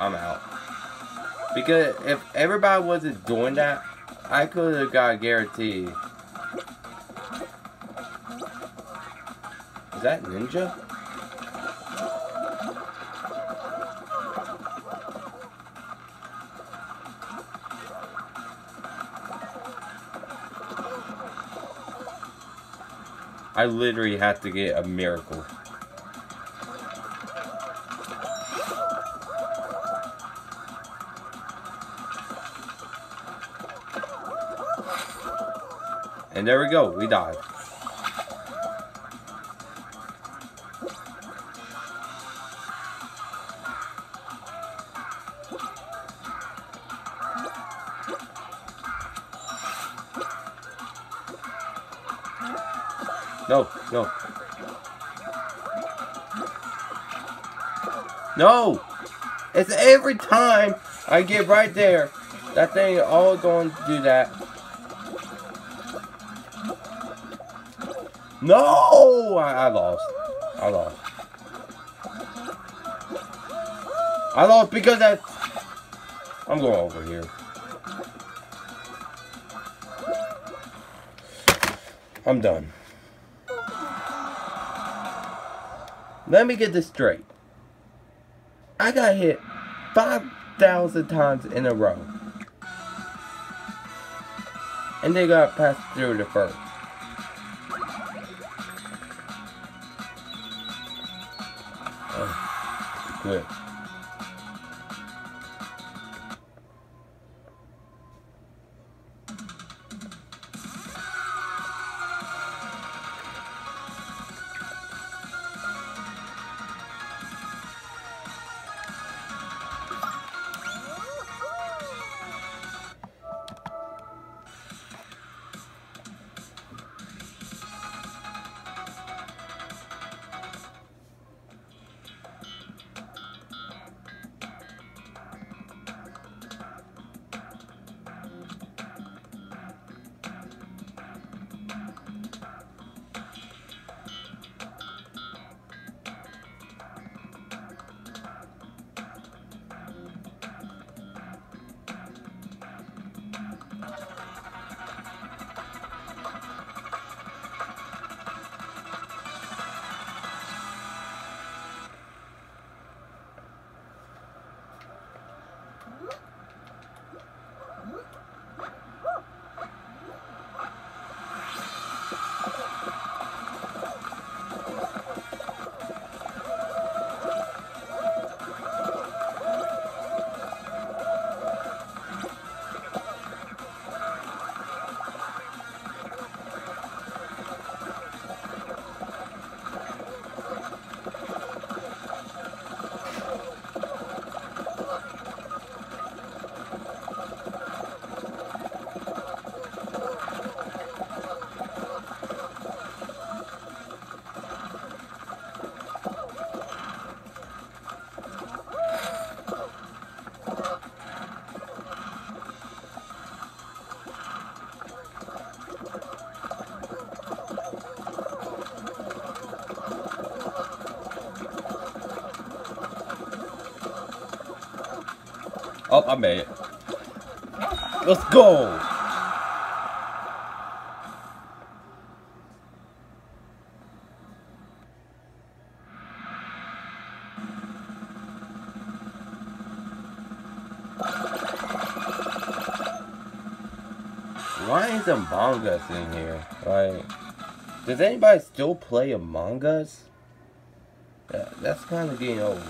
I'm out. Because if everybody wasn't doing that, I could have got a guarantee. Is that ninja? I literally have to get a miracle. And there we go, we died. No, no. No! It's every time I get right there, that thing all going to do that. No! I, I lost. I lost. I lost because that. I'm going over here. I'm done. Let me get this straight. I got hit 5,000 times in a row. And they got passed through the first. Oh, Oh, I made it. Let's go! Why is Among Us in here? Like, does anybody still play Among Us? That, that's kind of getting old.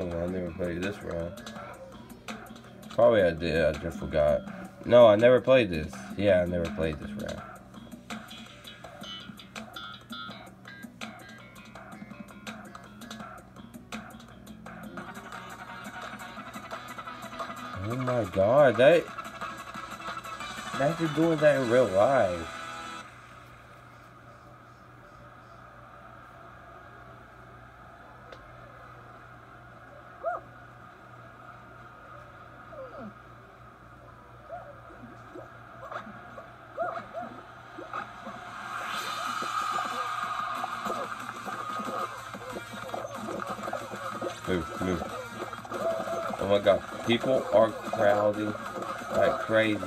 Oh, I never played this round. Probably I did, I just forgot. No, I never played this. Yeah, I never played this round. Oh my god, that... Imagine doing that in real life. Move, move. Oh my god, people are crowding like crazy.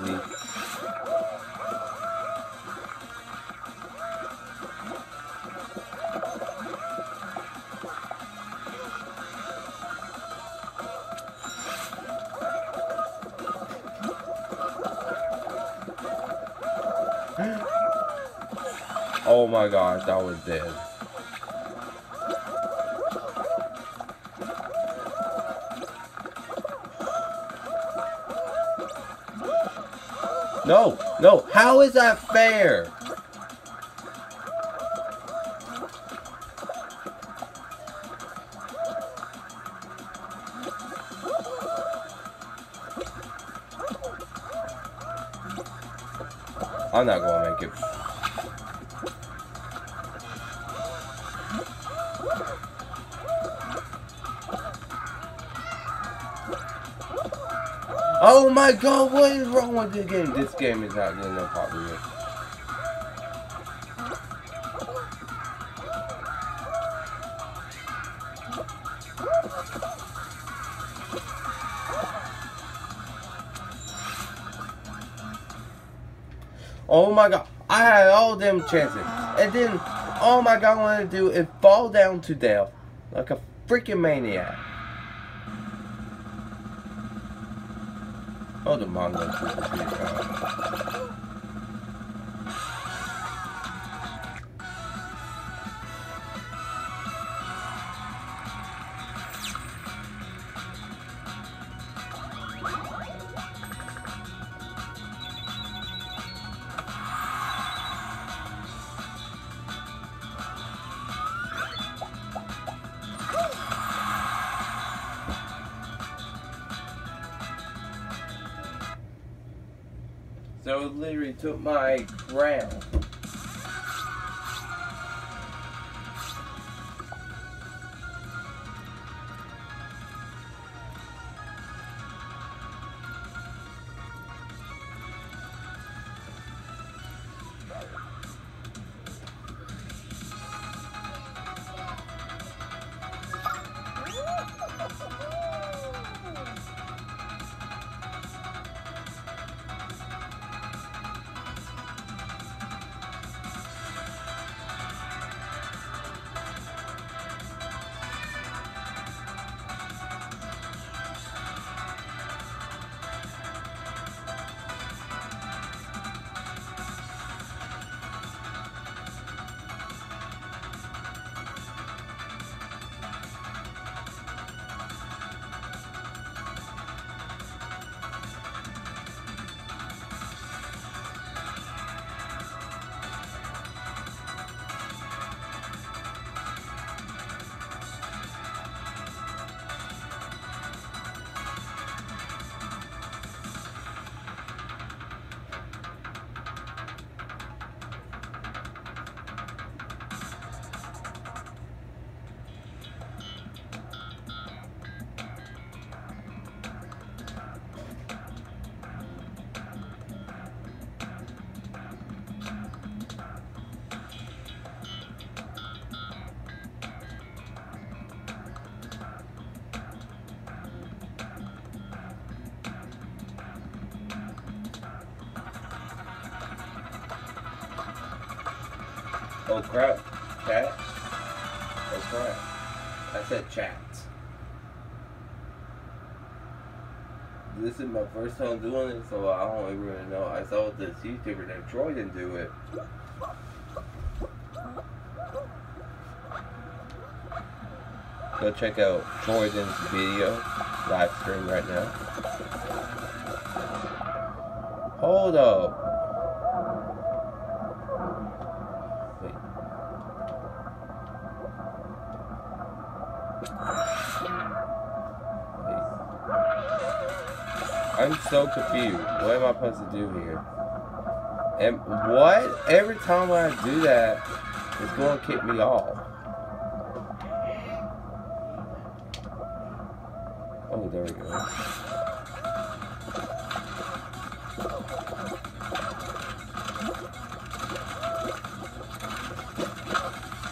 Oh my gosh, I was dead. No, no, how is that fair? I'm not gonna make it. Oh my god, what is wrong with this game? This game is not getting popular. Oh my god, I had all them chances. And then, oh my god, I what I do is fall down to death like a freaking maniac. Oh, the manga super So it literally took my crown. Oh crap. Chat? Oh crap. I said chat. This is my first time doing it, so I don't even really know. I saw this YouTuber named Troyden do it. Go check out Troyden's video, live stream right now. Hold up. I'm so confused. What am I supposed to do here? And what? Every time I do that, it's going to kick me off. Oh, there we go.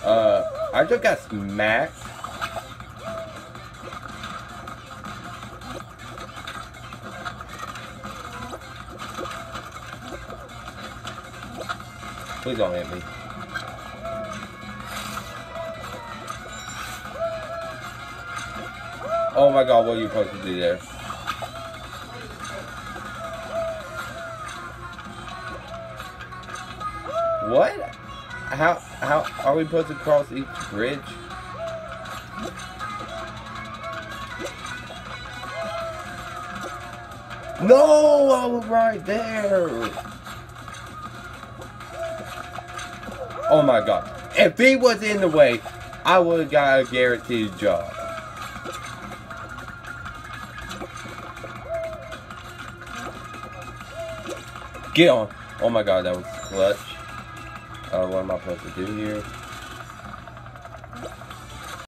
Uh, I just got smacked. Please don't hit me. Oh my god, what are you supposed to do there? What? How how are we supposed to cross each bridge? No, I was right there. Oh my god. If he was in the way, I would have got a guaranteed job. Get on. Oh my god, that was clutch. Uh, what am I supposed to do here?